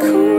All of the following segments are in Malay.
cool.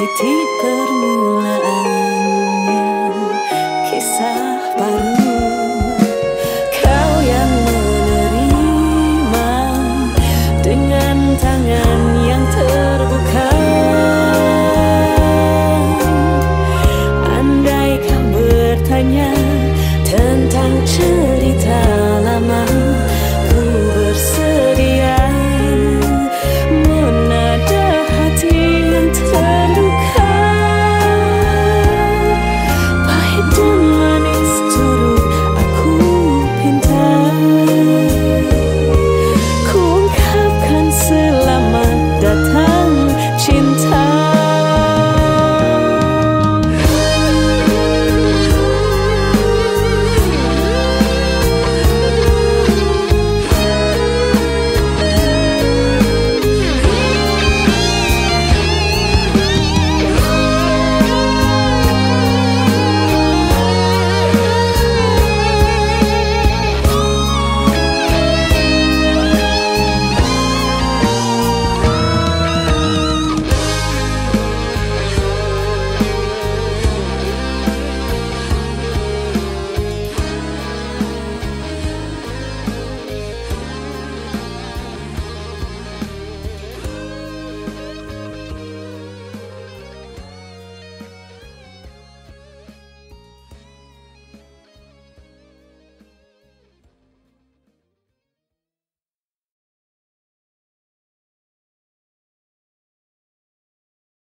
titik permulaannya kisah baru.